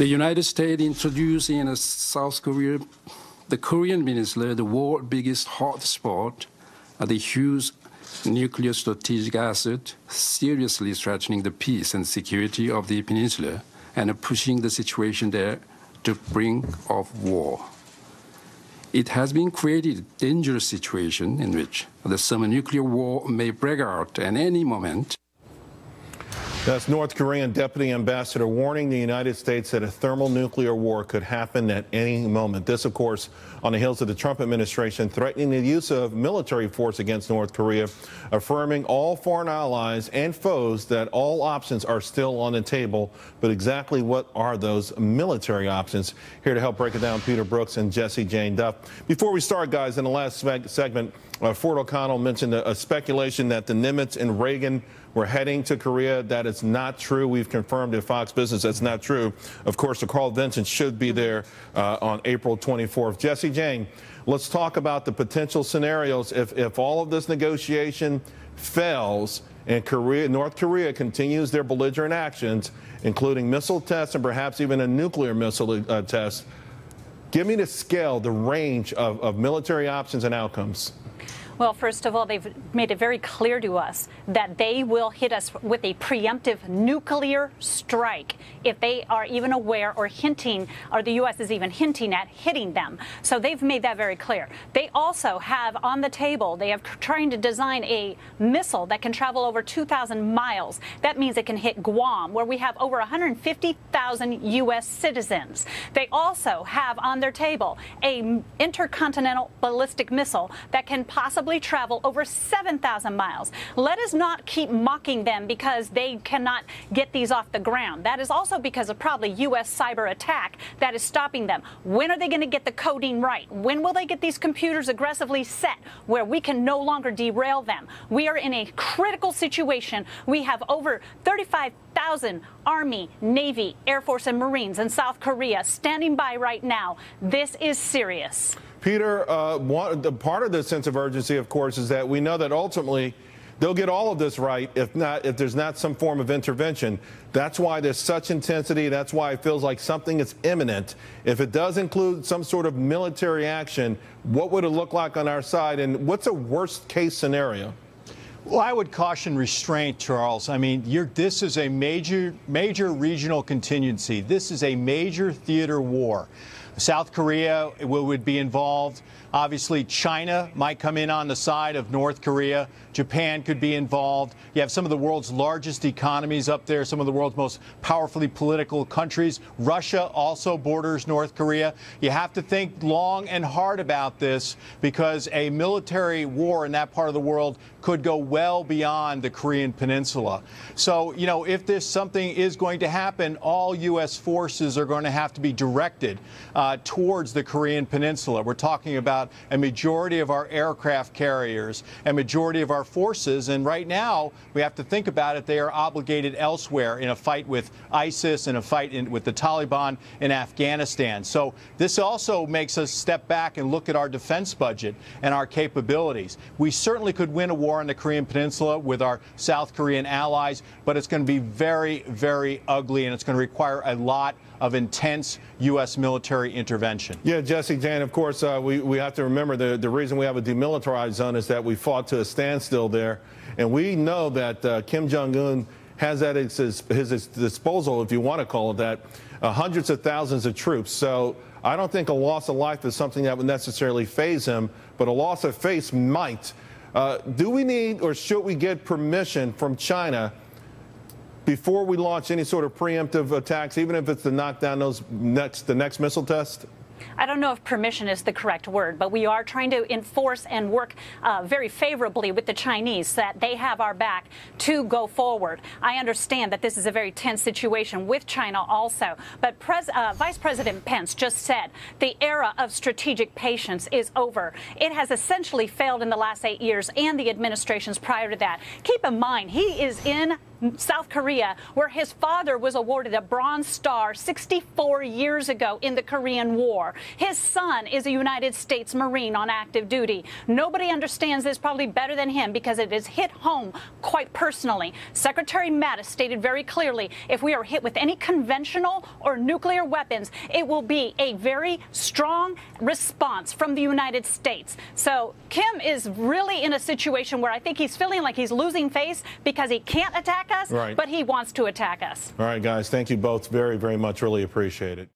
The United States introduced in South Korea, the Korean Peninsula, the world's biggest hotspot, uh, the huge nuclear strategic asset, seriously threatening the peace and security of the peninsula and pushing the situation there to brink of war. It has been created a dangerous situation in which the thermonuclear war may break out at any moment. That's North Korean Deputy Ambassador warning the United States that a thermonuclear war could happen at any moment. This, of course, on the heels of the Trump administration threatening the use of military force against North Korea, affirming all foreign allies and foes that all options are still on the table. But exactly what are those military options? Here to help break it down, Peter Brooks and Jessie Jane Duff. Before we start, guys, in the last segment, uh, Ford O'Connell mentioned a, a speculation that the Nimitz and Reagan were heading to Korea. That is not true. We've confirmed at Fox Business that's not true. Of course, the Carl Vinson should be there uh, on April 24th. Jessie Jane, let's talk about the potential scenarios if, if all of this negotiation fails and Korea, North Korea continues their belligerent actions, including missile tests and perhaps even a nuclear missile uh, test. Give me the scale, the range of, of military options and outcomes. Well, first of all, they've made it very clear to us that they will hit us with a preemptive nuclear strike if they are even aware or hinting, or the U.S. is even hinting at hitting them. So they've made that very clear. They also have on the table, they have trying to design a missile that can travel over 2,000 miles. That means it can hit Guam, where we have over 150,000 U.S. citizens. They also have on their table a intercontinental ballistic missile that can possibly probably travel over 7,000 miles. Let us not keep mocking them because they cannot get these off the ground. That is also because of probably U.S. cyber attack that is stopping them. When are they going to get the coding right? When will they get these computers aggressively set where we can no longer derail them? We are in a critical situation. We have over 35,000 Army, Navy, Air Force, and Marines in South Korea standing by right now. This is serious. Peter, uh, one, part of the sense of urgency, of course, is that we know that ultimately they'll get all of this right if not if there's not some form of intervention. That's why there's such intensity. That's why it feels like something is imminent. If it does include some sort of military action, what would it look like on our side? And what's a worst case scenario? Well, I would caution restraint, Charles. I mean, this is a major, major regional contingency. This is a major theater war. South Korea would be involved. Obviously, China might come in on the side of North Korea. Japan could be involved. You have some of the world's largest economies up there, some of the world's most powerfully political countries. Russia also borders North Korea. You have to think long and hard about this because a military war in that part of the world could go well beyond the Korean Peninsula. So, you know, if this something is going to happen, all U.S. forces are going to have to be directed uh, Uh, towards the Korean Peninsula. We're talking about a majority of our aircraft carriers, a majority of our forces, and right now we have to think about it. They are obligated elsewhere in a fight with ISIS and a fight in, with the Taliban in Afghanistan. So this also makes us step back and look at our defense budget and our capabilities. We certainly could win a war on the Korean Peninsula with our South Korean allies, but it's going to be very, very ugly, and it's going to require a lot of intense U.S. military intervention. Yeah, Jessie Jane, of course, uh, we, we have to remember the, the reason we have a demilitarized zone is that we fought to a standstill there. And we know that uh, Kim Jong un has at his, his, disposal, if you want to call it that, uh, hundreds of thousands of troops. So I don't think a loss of life is something that would necessarily faze him, but a loss of face might. Uh, do we need or should we get permission from China before we launch any sort of preemptive attacks, even if it's to knock down those next the next missile test? I don't know if permission is the correct word, but we are trying to enforce and work uh, very favorably with the Chinese so that they have our back to go forward. I understand that this is a very tense situation with China also, but Pres uh, Vice President Pence just said the era of strategic patience is over. It has essentially failed in the last eight years and the administrations prior to that. Keep in mind, he is in South Korea, where his father was awarded a Bronze Star 64 years ago in the Korean War. His son is a United States Marine on active duty. Nobody understands this probably better than him because it has hit home quite personally. Secretary Mattis stated very clearly if we are hit with any conventional or nuclear weapons, it will be a very strong response from the United States. So Kim is really in a situation where I think he's feeling like he's losing face because he can't attack us, Right. but he wants to attack us. All right, guys, thank you both very, very much. Really appreciate it.